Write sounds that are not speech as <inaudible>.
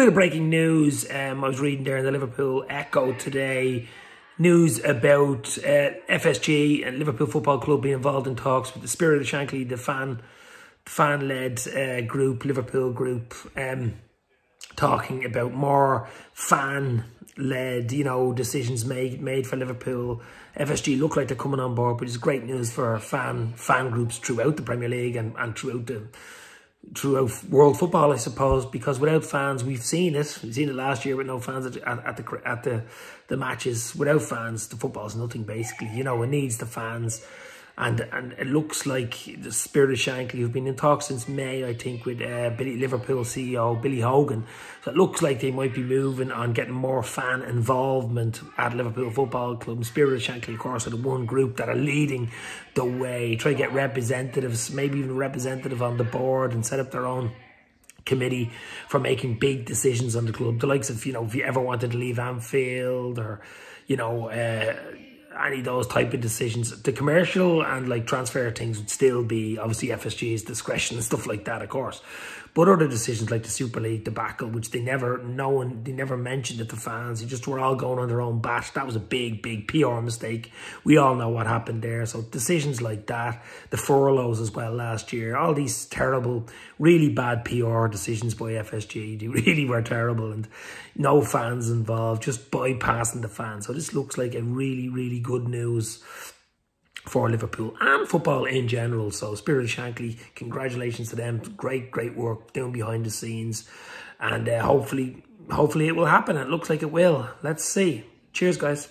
Real breaking news. Um, I was reading there in the Liverpool Echo today. News about uh, FSG and Liverpool Football Club being involved in talks with the Spirit of Shankly, the fan fan led uh, group, Liverpool group, um, talking about more fan led, you know, decisions made made for Liverpool. FSG look like they're coming on board, but it's great news for fan fan groups throughout the Premier League and, and throughout the throughout world football, I suppose, because without fans, we've seen it. We've seen it last year with no fans at, at, at the at the the matches. Without fans, the football is nothing. Basically, you know, it needs the fans and and it looks like the spirit of Shankly, who've been in talks since May, I think, with uh, Billy Liverpool CEO Billy Hogan. So it looks like they might be moving on getting more fan involvement at Liverpool Football Club. Spirit of Shankly, of course, are the one group that are leading the way. Try to get representatives, maybe even a representative on the board, and set up their own committee for making big decisions on the club. The likes of, you know, if you ever wanted to leave Anfield or, you know, uh, any of those type of decisions. The commercial and like transfer things would still be obviously FSG's discretion and stuff like that, of course. But other decisions like the Super League debacle, which they never, no one, they never mentioned it to fans. They just were all going on their own bat. That was a big, big PR mistake. We all know what happened there. So decisions like that, the furloughs as well last year, all these terrible, really bad PR decisions by FSG. They <laughs> really were terrible and no fans involved, just bypassing the fans. So this looks like a really, really good news for Liverpool and football in general. So Spirit Shankly, congratulations to them. Great, great work doing behind the scenes. And uh, hopefully, hopefully it will happen. It looks like it will. Let's see. Cheers, guys.